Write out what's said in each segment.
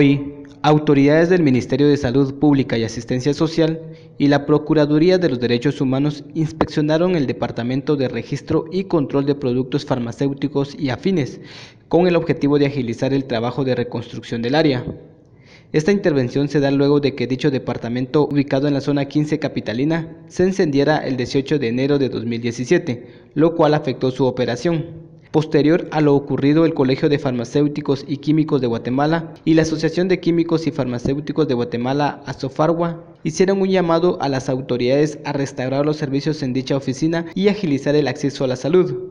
Hoy, autoridades del Ministerio de Salud Pública y Asistencia Social y la Procuraduría de los Derechos Humanos inspeccionaron el Departamento de Registro y Control de Productos Farmacéuticos y Afines, con el objetivo de agilizar el trabajo de reconstrucción del área. Esta intervención se da luego de que dicho departamento, ubicado en la zona 15 capitalina, se encendiera el 18 de enero de 2017, lo cual afectó su operación. Posterior a lo ocurrido, el Colegio de Farmacéuticos y Químicos de Guatemala y la Asociación de Químicos y Farmacéuticos de Guatemala, ASOFARGUA, hicieron un llamado a las autoridades a restaurar los servicios en dicha oficina y agilizar el acceso a la salud.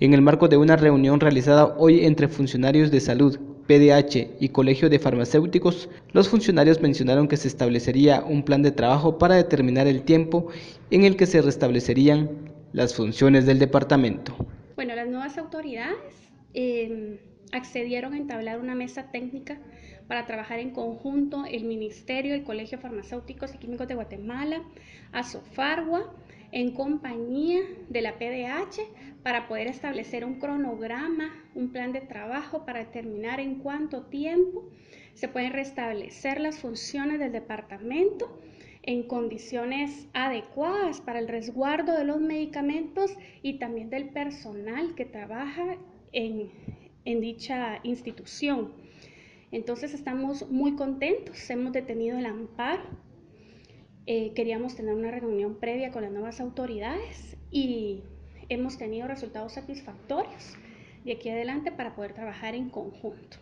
En el marco de una reunión realizada hoy entre funcionarios de salud, PDH y Colegio de Farmacéuticos, los funcionarios mencionaron que se establecería un plan de trabajo para determinar el tiempo en el que se restablecerían las funciones del departamento. Bueno, las nuevas autoridades em, accedieron a entablar una mesa técnica para trabajar en conjunto el Ministerio, el Colegio Farmacéuticos y Químicos de Guatemala, ASOFARGUA, en compañía de la PDH para poder establecer un cronograma, un plan de trabajo para determinar en cuánto tiempo se pueden restablecer las funciones del departamento en condiciones adecuadas para el resguardo de los medicamentos y también del personal que trabaja en, dicha institución. Entonces estamos muy contentos, hemos detenido el amparo, eh, queríamos tener una reunión previa con las nuevas autoridades y hemos tenido resultados satisfactorios de aquí adelante para poder trabajar en conjunto.